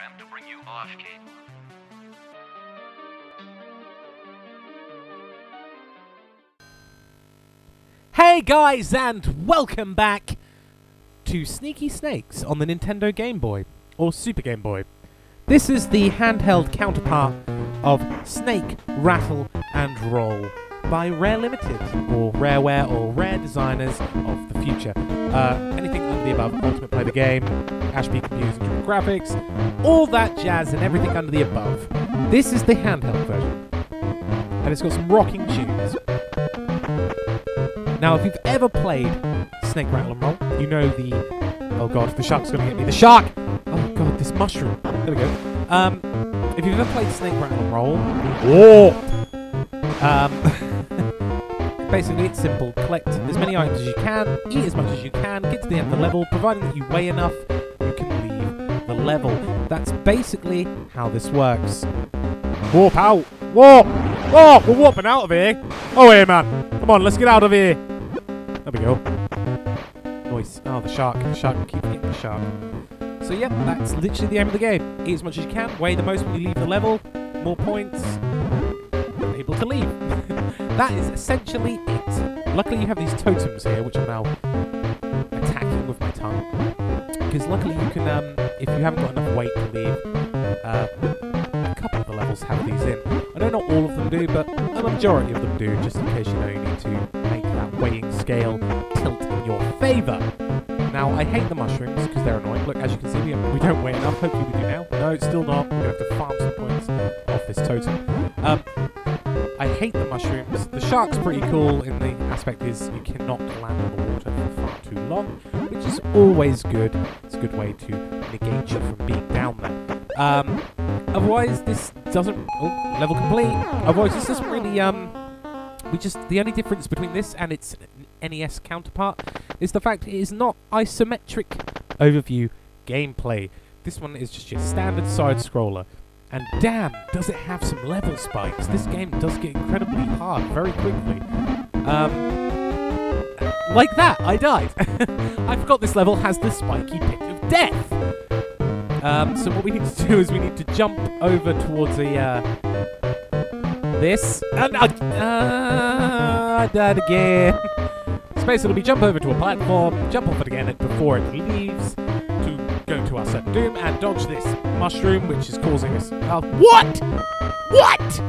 program to bring you off Kate. Hey guys, and welcome back to Sneaky Snakes on the Nintendo Game Boy, or Super Game Boy. This is the handheld counterpart of Snake, Rattle, and Roll by Rare Limited, or Rareware, or Rare Designers of the Future. Uh, anything under the above, Ultimate Play the Game, Ashby Computers Graphics, all that jazz and everything under the above. This is the handheld version, and it's got some rocking tunes. Now, if you've ever played Snake Rattle and Roll, you know the. Oh god, the shark's gonna get me. The shark! Oh god, this mushroom. There we go. Um, if you've ever played Snake Rattle and Roll, oh, um, basically it's simple. Collect as many items as you can, eat as much as you can, get to the end of the level. Providing that you weigh enough, level. That's basically how this works. Warp out! Warp! Warp! We're warping out of here! Oh, here, man! Come on, let's get out of here! There we go. Noise. Oh, the shark. The shark. Keep hitting the shark. So, yeah, that's literally the aim of the game. Eat as much as you can, weigh the most when you leave the level, more points, able to leave. that is essentially it. Luckily, you have these totems here, which I'm now attacking with my tongue. Because luckily, you can, um, if you haven't got enough weight to leave, uh, a couple of the levels have these in. I know not know all of them do, but a majority of them do, just in case you know you need to make that weighing scale tilt in your favour. Now, I hate the mushrooms because they're annoying. Look, as you can see, we, we don't weigh enough. Hopefully we do now. No, it's still not. We're going to have to farm some points off this totem. Um, I hate the mushrooms. The shark's pretty cool in the aspect is you cannot land on the water for far too long, which is always good. It's a good way to negate you from being down there. Um, otherwise, this doesn't... Oh, level complete. Otherwise, this doesn't really... um. We just... The only difference between this and its NES counterpart is the fact it is not isometric overview gameplay. This one is just your standard side scroller. And damn, does it have some level spikes. This game does get incredibly hard very quickly. Um, like that, I died. I forgot this level has the spiky of death. Um, so what we need to do is we need to jump over towards the, uh, this. And, uh, uh, died again. So basically, we jump over to a platform, jump off it again before it leaves to go to our certain doom and dodge this mushroom, which is causing us. Uh, what? What?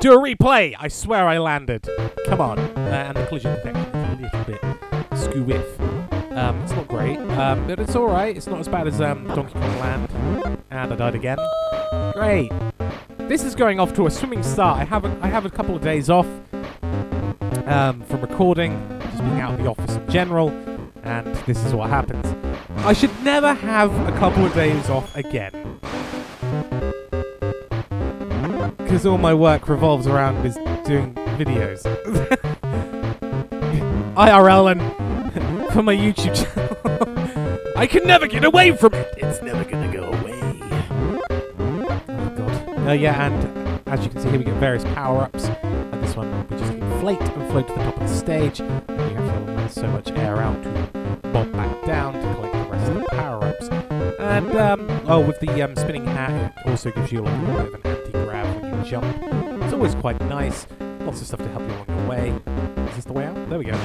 Do a replay. I swear I landed. Come on. Uh, and the collision detection is a little bit skew-whiff. Um, it's not great, um, but it's alright. It's not as bad as um, Donkey Kong Land. And I died again. Great. This is going off to a swimming start. I have a, I have a couple of days off um, from recording, just being out of the office in general, and this is what happens. I should never have a couple of days off again. Because all my work revolves around is doing videos. IRL and for my YouTube channel. I can never get away from it. It's never gonna go away. Oh god. Uh, yeah, and as you can see here, we get various power-ups. And this one, we just inflate and float to the top of the stage. Have so much air out to bob back down to collect the rest of the power-ups. And, um, oh, with the um, spinning hat, it also gives you a little bit of an anti-grav when you jump. It's always quite nice. Lots of stuff to help you along your way. Is this the way out? There we go.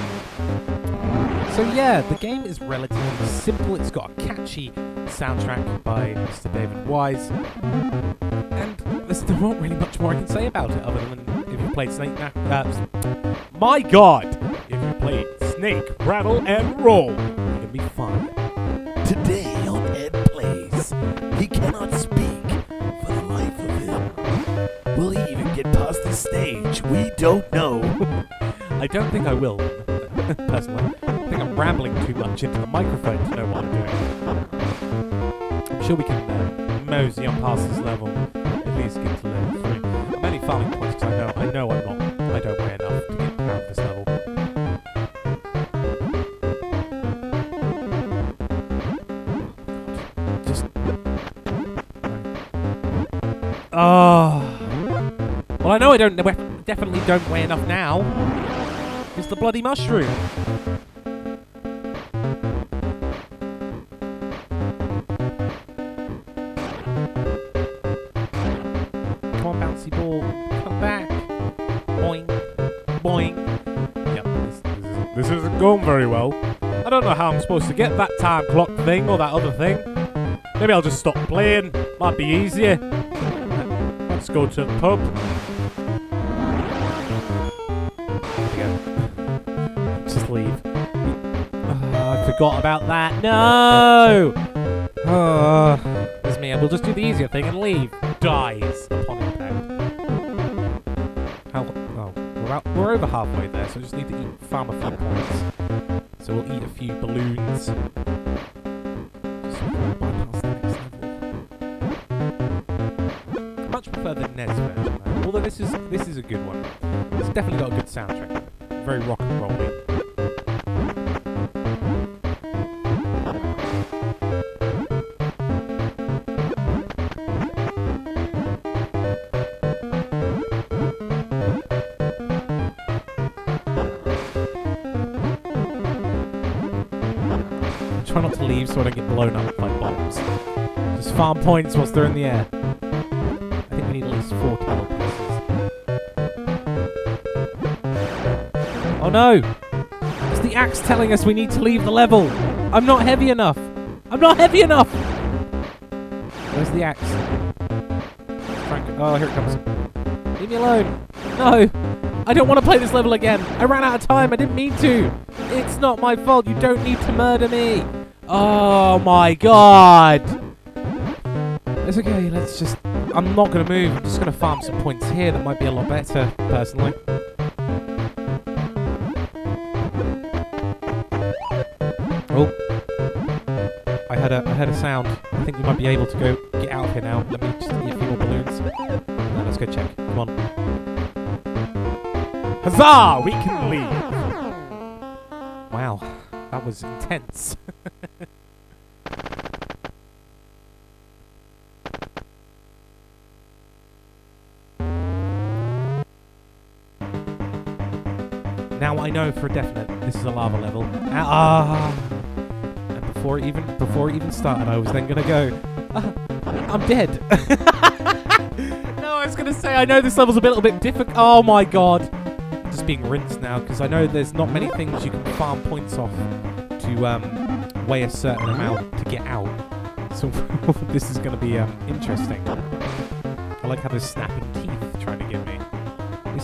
So yeah, the game is relatively simple. It's got a catchy soundtrack by Mr. David Wise. And there's there not really much more I can say about it other than if you played Snake... Na- uh, my god! If you played Snake, Rattle, and Roll, it'll be fun. Today on Ed Plays, he cannot stage? We don't know. I don't think I will, personally. I think I'm rambling too much into the microphone to know what I'm doing. I'm sure we can uh, mosey on past this level, at least get to level 3. I'm only farming points because I know, I know I'm not, I don't weigh enough to get of this level. Just... Oh... Well, I know I don't, definitely don't weigh enough now is the bloody mushroom. Come on, bouncy ball. Come back. Boing. Boing. Yep, this, this, isn't, this isn't going very well. I don't know how I'm supposed to get that time clock thing or that other thing. Maybe I'll just stop playing. Might be easier. Let's go to the pub. Forgot about that. No! Ah. Oh, there's me. We'll just do the easier thing and leave. Dies upon impact. How? Oh, we're, out, we're over halfway there, so I just need to eat farm a few points. So we'll eat a few balloons. Just so we can bypass the next level. Much prefer the NES version, though. although this is this is a good one. It's definitely got a good soundtrack. Very rock and rolly. Try not to leave so I don't get blown up by bombs. Just farm points whilst they're in the air. I think we need at least four tower. Oh no! It's the axe telling us we need to leave the level! I'm not heavy enough! I'm not heavy enough! Where's the axe? Frank. Oh, here it comes. Leave me alone! No! I don't want to play this level again! I ran out of time! I didn't mean to! It's not my fault! You don't need to murder me! Oh my god! It's okay, let's just... I'm not going to move. I'm just going to farm some points here. That might be a lot better, personally. Oh. I heard a, I heard a sound. I think we might be able to go get out of here now. Let me just eat a few more balloons. Now let's go check. Come on. Huzzah! We can leave! Wow, that was intense. Now I know for a definite this is a lava level. Ah! And before it even before it even started, I was then gonna go. "Ah, I'm dead. no, I was gonna say I know this level's a little bit difficult. Oh my god! I'm just being rinsed now because I know there's not many things you can farm points off to um, weigh a certain amount to get out. So this is gonna be um, interesting. I like how there's snapping teeth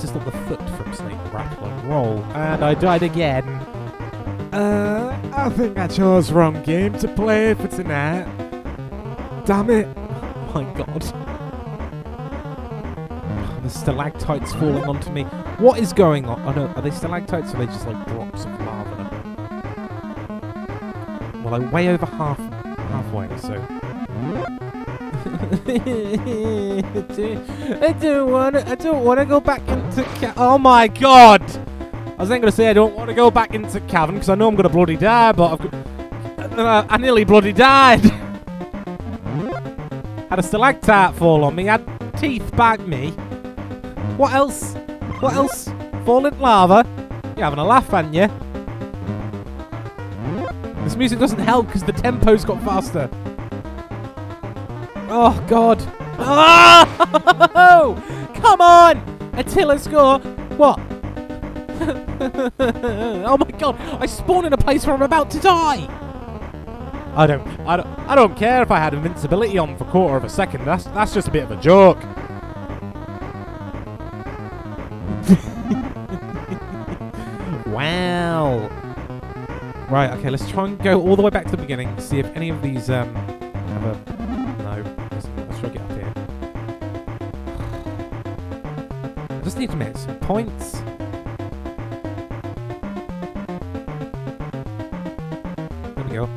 Is not the foot from Snake Rattle and Roll. And I died again. Uh, I think I chose wrong game to play for tonight. Damn it. Oh my god. The stalactites falling onto me. What is going on? Oh no, are they stalactites or are they just like drops of lava? Well, I'm way over half halfway, so I don't want to. I don't want to go back into. Ca- oh my god! I was then going to say I don't want to go back into cavern because I know I'm going to bloody die, but uh, I nearly bloody died. had a stalactite fall on me. Had teeth bite me. What else? What else? Fall in lava. You're having a laugh, aren't you? This music doesn't help because the tempo's got faster. Oh God! Oh! Come on! Attila score! What? oh my God! I spawned in a place where I'm about to die. I don't, I don't, I don't care if I had invincibility on for a quarter of a second. That's that's just a bit of a joke. wow. Right. Okay. Let's try and go all the way back to the beginning. See if any of these um Make some points. There we go.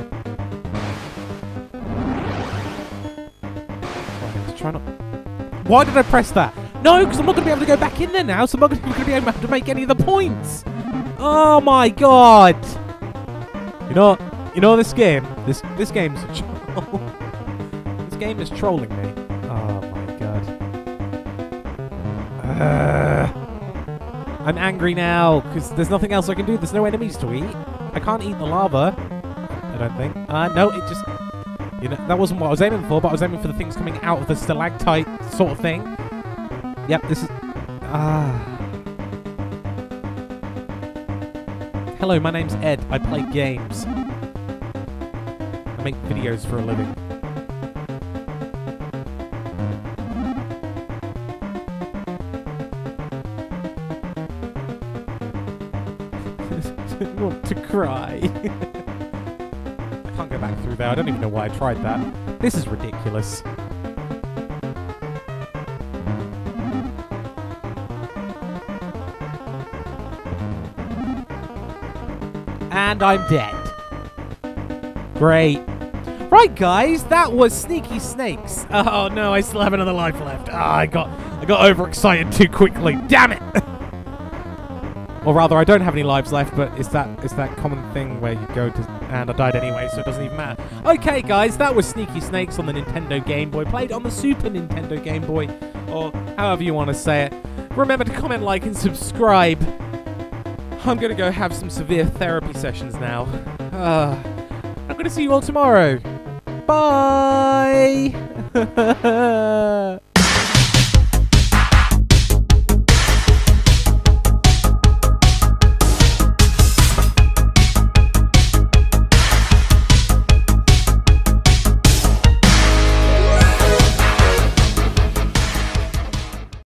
Let's try not. Why did I press that? No, because I'm not going to be able to go back in there now, so I'm not going to be able to make any of the points. Oh my god! You know, you know this game. This this game's a troll. this game is trolling me. Oh. Uh, I'm angry now because there's nothing else I can do. There's no enemies to eat. I can't eat the lava. I don't think. Uh, no, it just. You know, that wasn't what I was aiming for, but I was aiming for the things coming out of the stalactite sort of thing. Yep, this is. Ah. Hello, my name's Ed. I play games. I make videos for a living. Cry. I can't go back through there. I don't even know why I tried that. This is ridiculous. And I'm dead. Great. Right, guys, that was Sneaky Snakes. Oh no, I still have another life left. Ah, I got I got overexcited too quickly. Damn it! or rather, I don't have any lives left, but it's that it's that common thing where you go to and I died anyway, so it doesn't even matter. Okay, guys, that was Sneaky Snakes on the Nintendo Game Boy, played on the Super Nintendo Game Boy, or however you want to say it. Remember to comment, like, and subscribe. I'm gonna go have some severe therapy sessions now. Uh, I'm gonna see you all tomorrow. Bye.